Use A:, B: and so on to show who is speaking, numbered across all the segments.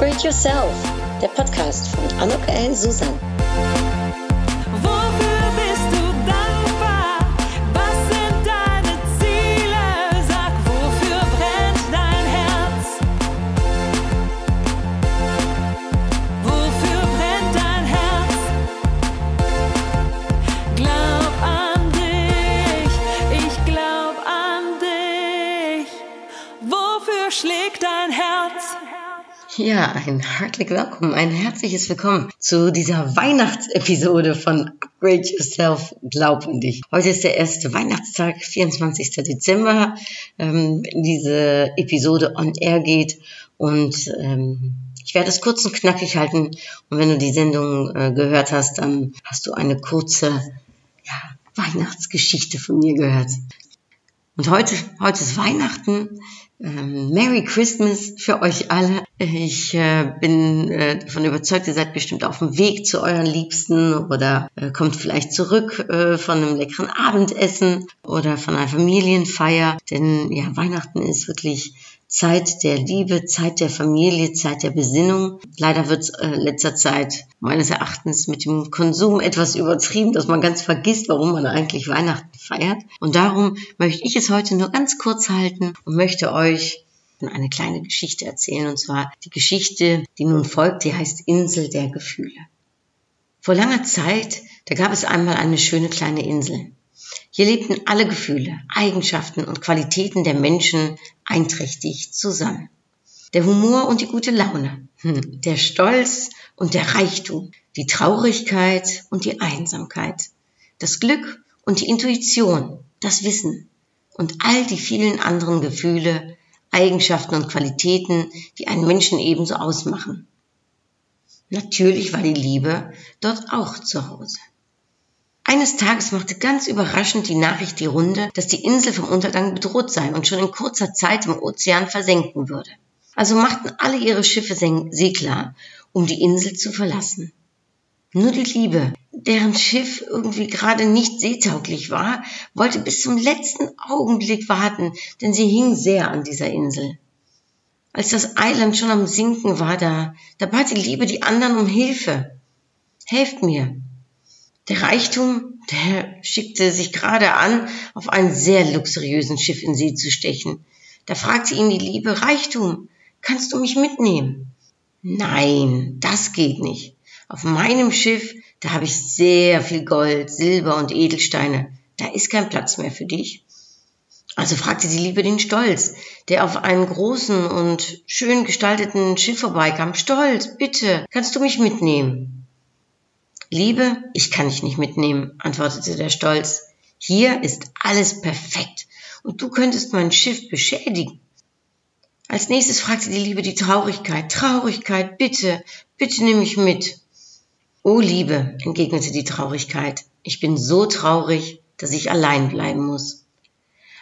A: Upgrade Yourself, der Podcast von Anok L. Susan.
B: Ja, ein herzlich willkommen, ein herzliches Willkommen zu dieser Weihnachtsepisode von Upgrade Yourself, Glaub an dich. Heute ist der erste Weihnachtstag, 24. Dezember, ähm, diese Episode on air geht und ähm, ich werde es kurz und knackig halten und wenn du die Sendung äh, gehört hast, dann hast du eine kurze ja, Weihnachtsgeschichte von mir gehört. Und heute, heute ist Weihnachten. Ähm, Merry Christmas für euch alle. Ich äh, bin äh, davon überzeugt, ihr seid bestimmt auf dem Weg zu euren Liebsten oder äh, kommt vielleicht zurück von einem leckeren Abendessen oder von einer Familienfeier. Denn ja, Weihnachten ist wirklich Zeit der Liebe, Zeit der Familie, Zeit der Besinnung. Leider wird äh, letzter Zeit meines Erachtens mit dem Konsum etwas übertrieben, dass man ganz vergisst, warum man eigentlich Weihnachten feiert. Und darum möchte ich es heute nur ganz kurz halten und möchte euch eine kleine Geschichte erzählen. Und zwar die Geschichte, die nun folgt, die heißt Insel der Gefühle. Vor langer Zeit, da gab es einmal eine schöne kleine Insel. Hier lebten alle Gefühle, Eigenschaften und Qualitäten der Menschen einträchtig zusammen. Der Humor und die gute Laune, hm, der Stolz und der Reichtum, die Traurigkeit und die Einsamkeit, das Glück und die Intuition, das Wissen und all die vielen anderen Gefühle, Eigenschaften und Qualitäten, die einen Menschen ebenso ausmachen. Natürlich war die Liebe dort auch zu Hause. Eines Tages machte ganz überraschend die Nachricht die Runde, dass die Insel vom Untergang bedroht sei und schon in kurzer Zeit im Ozean versenken würde. Also machten alle ihre Schiffe Segler, um die Insel zu verlassen. Nur die Liebe, deren Schiff irgendwie gerade nicht seetauglich war, wollte bis zum letzten Augenblick warten, denn sie hing sehr an dieser Insel. Als das Eiland schon am Sinken war, da, da bat die Liebe die anderen um Hilfe. Helft mir, der Reichtum, der schickte sich gerade an, auf einen sehr luxuriösen Schiff in See zu stechen. Da fragte ihn die Liebe, Reichtum, kannst du mich mitnehmen? Nein, das geht nicht. Auf meinem Schiff, da habe ich sehr viel Gold, Silber und Edelsteine. Da ist kein Platz mehr für dich. Also fragte die Liebe den Stolz, der auf einen großen und schön gestalteten Schiff vorbeikam. Stolz, bitte, kannst du mich mitnehmen? Liebe, ich kann dich nicht mitnehmen, antwortete der Stolz. Hier ist alles perfekt und du könntest mein Schiff beschädigen. Als nächstes fragte die Liebe die Traurigkeit. Traurigkeit, bitte, bitte nimm mich mit. O Liebe, entgegnete die Traurigkeit, ich bin so traurig, dass ich allein bleiben muss.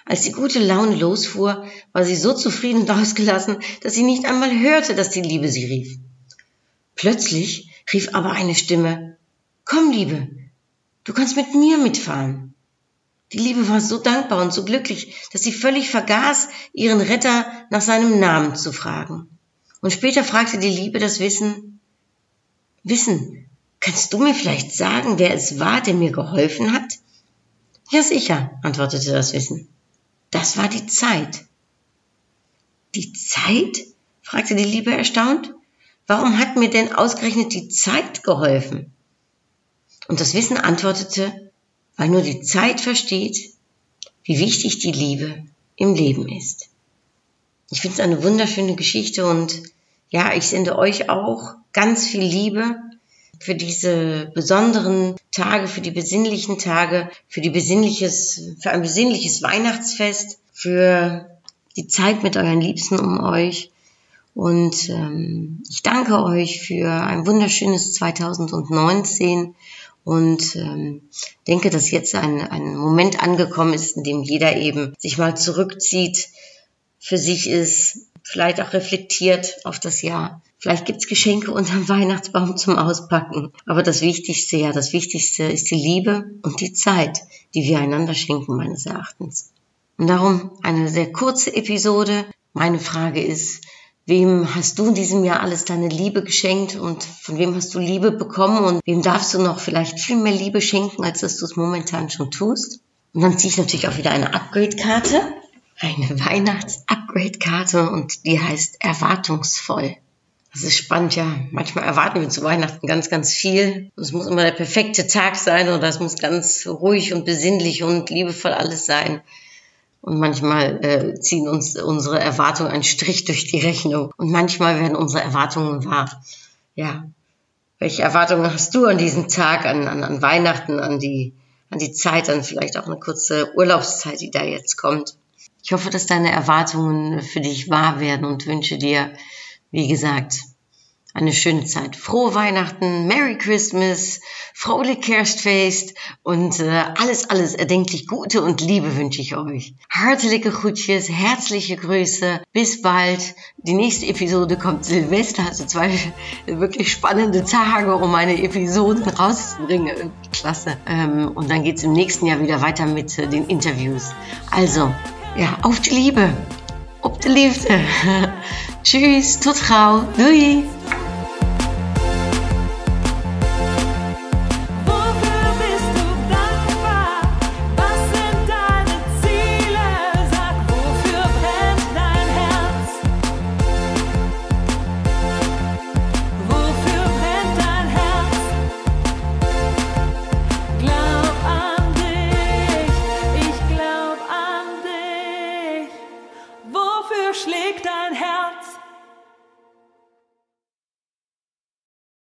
B: Als die gute Laune losfuhr, war sie so zufrieden und ausgelassen, dass sie nicht einmal hörte, dass die Liebe sie rief. Plötzlich rief aber eine Stimme, Komm, Liebe, du kannst mit mir mitfahren. Die Liebe war so dankbar und so glücklich, dass sie völlig vergaß, ihren Retter nach seinem Namen zu fragen. Und später fragte die Liebe das Wissen, Wissen, kannst du mir vielleicht sagen, wer es war, der mir geholfen hat? Ja, sicher, antwortete das Wissen. Das war die Zeit. Die Zeit? fragte die Liebe erstaunt. Warum hat mir denn ausgerechnet die Zeit geholfen? Und das Wissen antwortete, weil nur die Zeit versteht, wie wichtig die Liebe im Leben ist. Ich finde es eine wunderschöne Geschichte und ja, ich sende euch auch ganz viel Liebe für diese besonderen Tage, für die besinnlichen Tage, für die besinnliches, für ein besinnliches Weihnachtsfest, für die Zeit mit euren Liebsten um euch. Und ähm, ich danke euch für ein wunderschönes 2019 und ähm, denke, dass jetzt ein, ein Moment angekommen ist, in dem jeder eben sich mal zurückzieht, für sich ist, vielleicht auch reflektiert auf das Jahr. Vielleicht gibt's Geschenke unterm Weihnachtsbaum zum Auspacken. Aber das Wichtigste, ja, das Wichtigste ist die Liebe und die Zeit, die wir einander schenken, meines Erachtens. Und darum eine sehr kurze Episode. Meine Frage ist, Wem hast du in diesem Jahr alles deine Liebe geschenkt und von wem hast du Liebe bekommen und wem darfst du noch vielleicht viel mehr Liebe schenken, als dass du es momentan schon tust? Und dann ziehe ich natürlich auch wieder eine Upgrade-Karte, eine Weihnachts-Upgrade-Karte und die heißt erwartungsvoll. Das ist spannend, ja. Manchmal erwarten wir zu Weihnachten ganz, ganz viel. Es muss immer der perfekte Tag sein oder es muss ganz ruhig und besinnlich und liebevoll alles sein. Und manchmal äh, ziehen uns unsere Erwartungen einen Strich durch die Rechnung. Und manchmal werden unsere Erwartungen wahr. Ja. Welche Erwartungen hast du an diesen Tag, an, an, an Weihnachten, an die, an die Zeit, an vielleicht auch eine kurze Urlaubszeit, die da jetzt kommt? Ich hoffe, dass deine Erwartungen für dich wahr werden und wünsche dir, wie gesagt, eine schöne Zeit. Frohe Weihnachten, Merry Christmas, fröhlich Kerstfeest und äh, alles, alles erdenklich Gute und Liebe wünsche ich euch. Hartelijke Groetjes, herzliche Grüße, bis bald. Die nächste Episode kommt Silvester, also zwei wirklich spannende Tage, um eine Episode rauszubringen. Klasse. Ähm, und dann geht's im nächsten Jahr wieder weiter mit äh, den Interviews. Also, ja, auf die Liebe. Op de liefde. Tschüss, tot gauw. Doei.